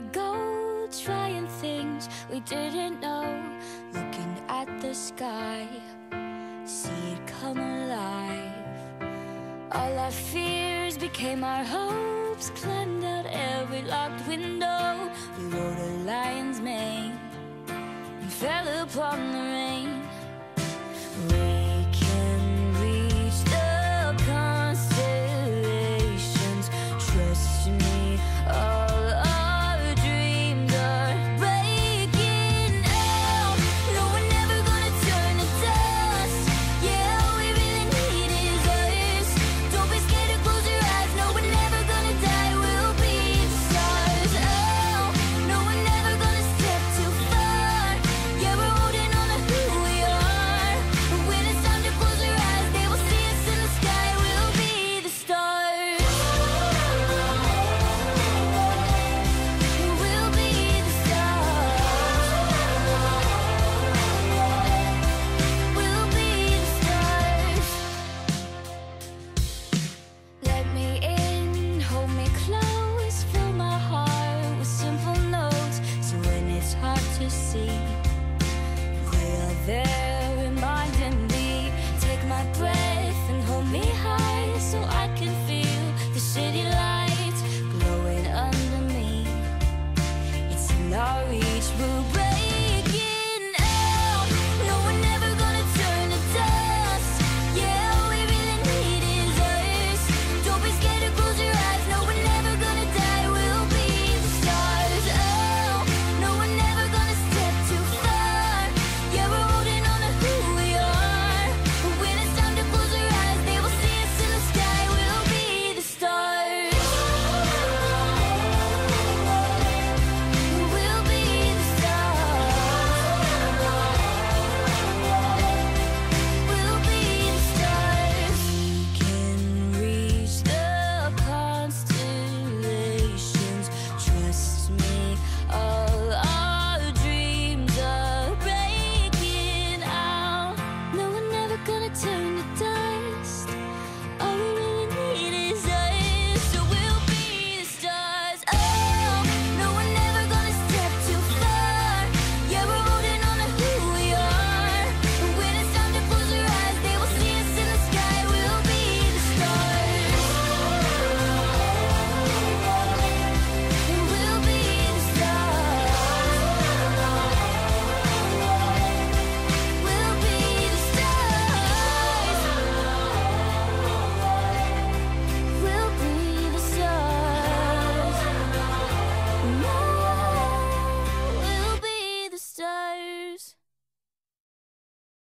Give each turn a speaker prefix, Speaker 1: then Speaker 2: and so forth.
Speaker 1: we trying things we didn't know. Looking at the sky, see it come alive. All our fears became our hopes, climbed out every see.